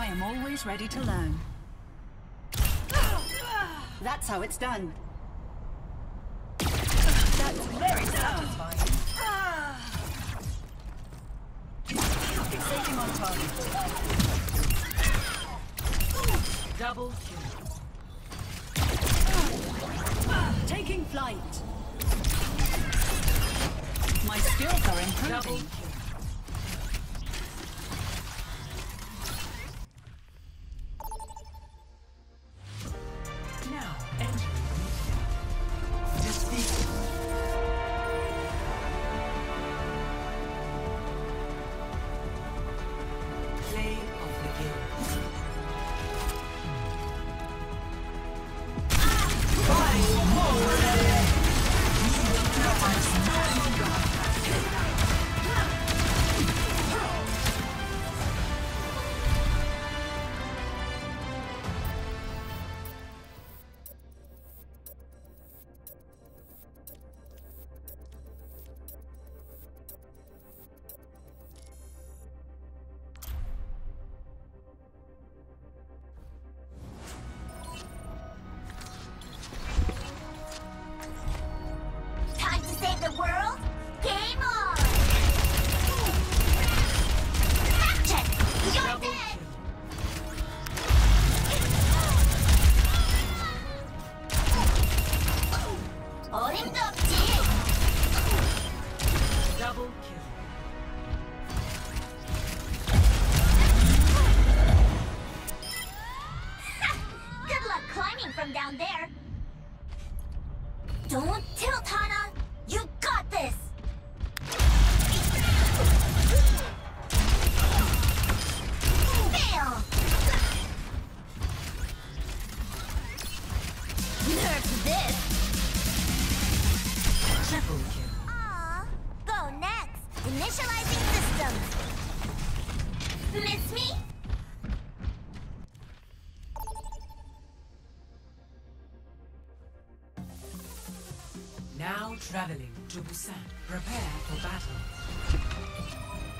I am always ready to learn. That's how it's done. That's very satisfying. Fixating on target. Double kill. Taking flight. My skills are improving. kill. 어림도 Initializing systems. Miss me? Now traveling to Busan. Prepare for battle.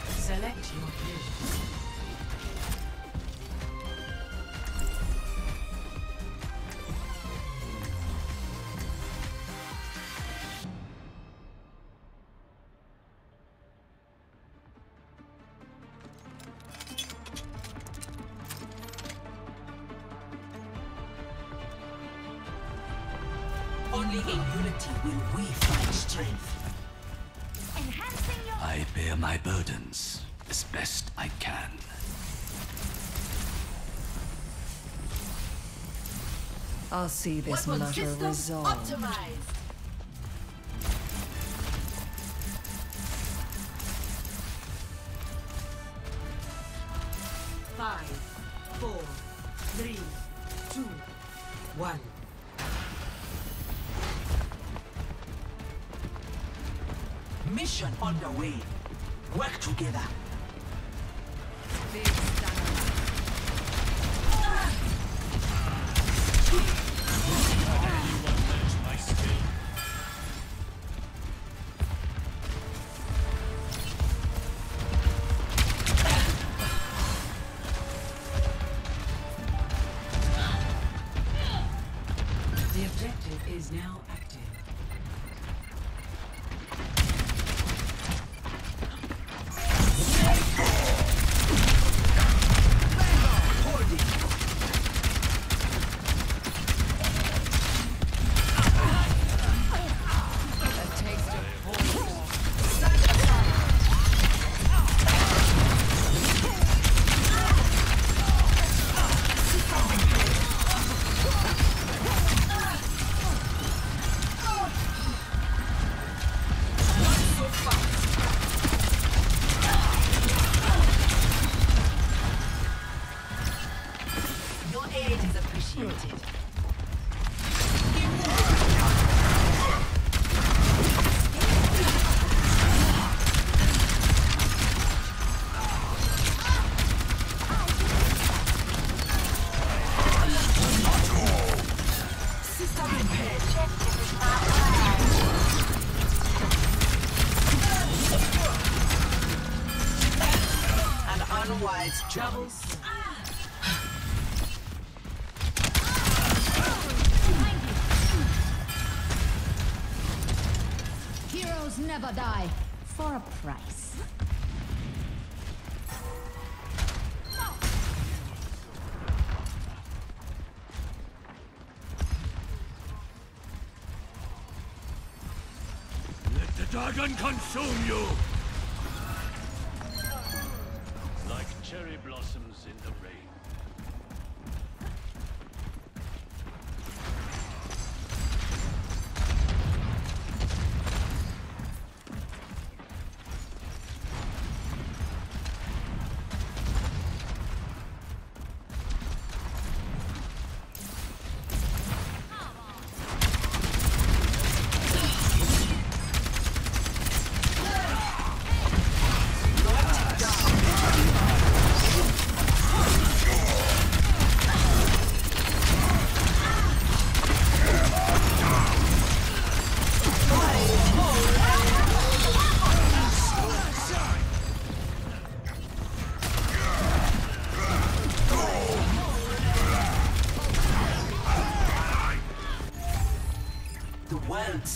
Select your hero. Only in unity will we find strength. Enhancing your I bear my burdens as best I can. I'll see this matter resolved. Five, Mission underway. Work together. The Die. For a price. Let the dragon consume you!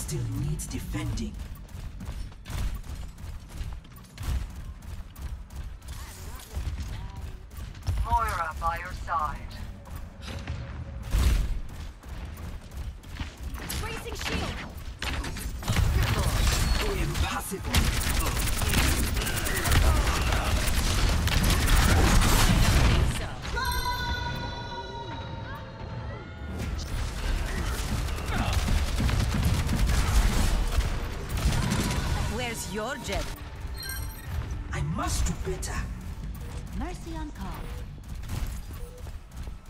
Still needs defending. Where's? I must do better. Mercy on call.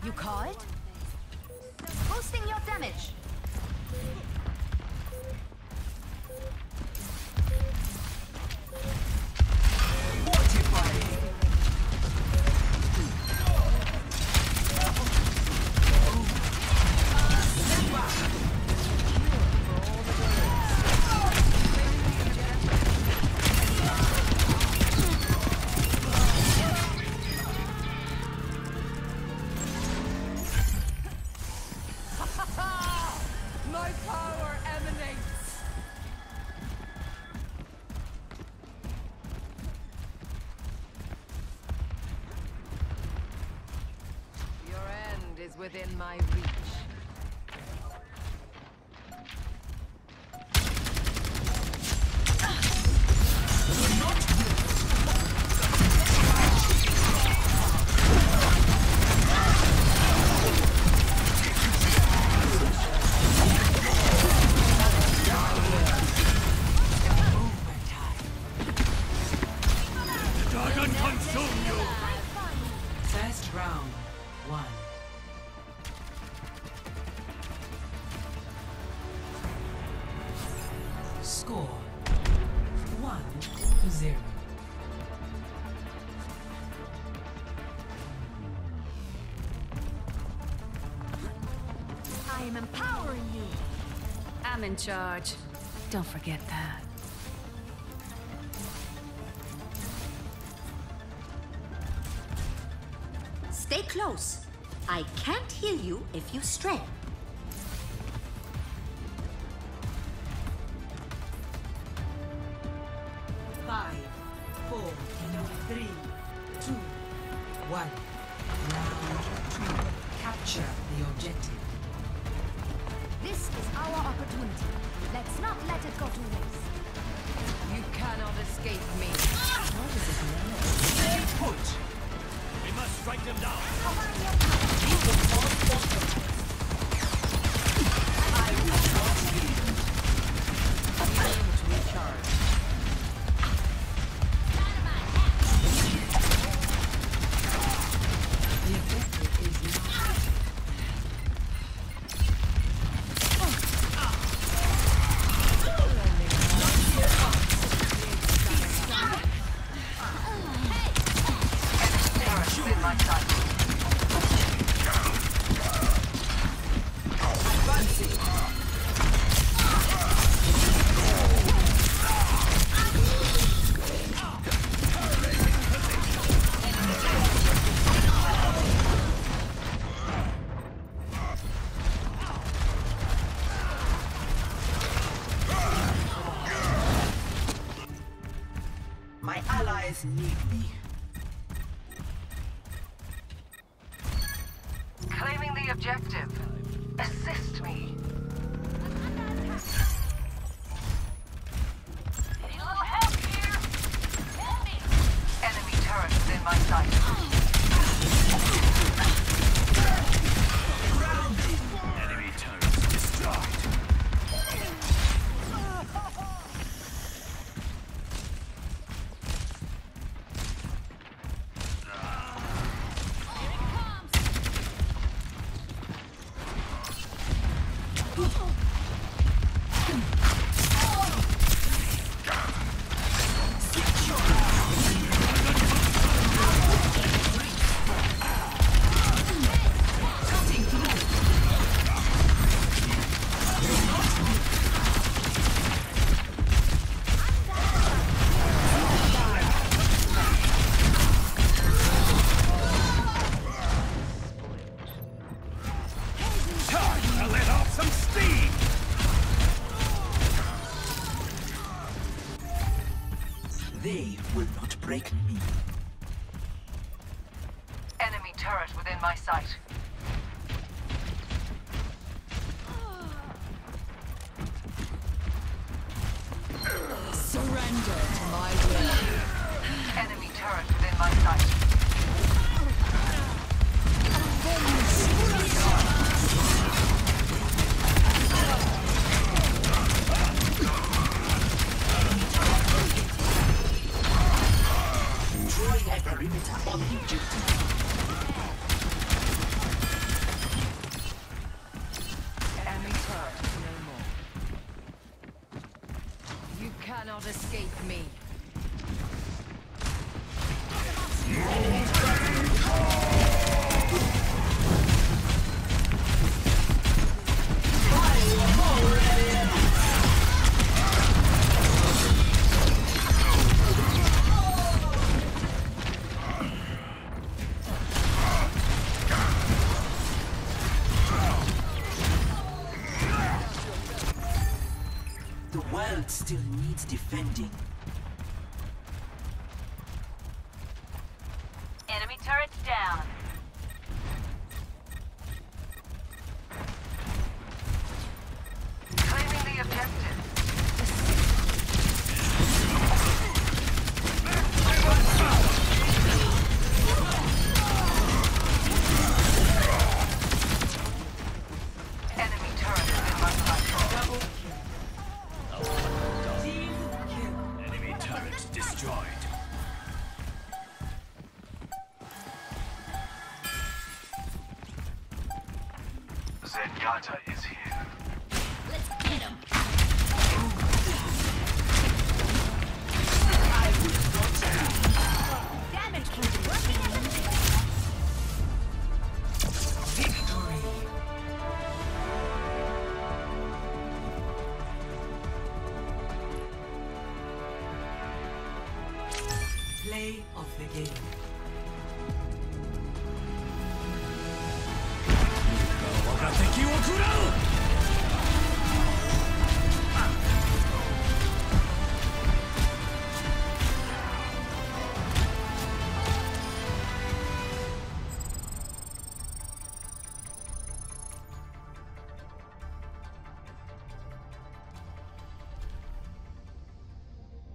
You call it? Boosting your damage. Am empowering you. I'm in charge. Don't forget that. Stay close. I can't heal you if you stray. Five, four, three, two, one. Round two. Capture the objective. This is our opportunity. Let's not let it go to waste. You cannot escape me. Stay put. We must strike them down! The My allies need me. Claiming the objective. Assist me. They will not break me. Enemy turret within my sight. still needs defending. play of the game.